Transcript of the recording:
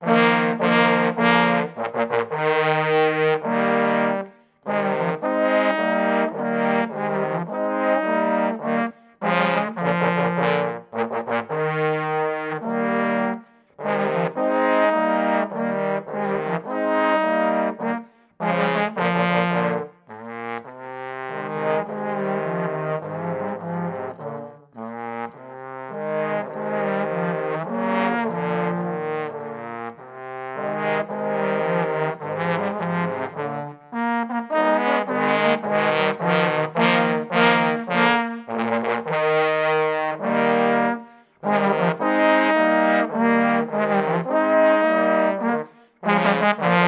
Bye. Bye.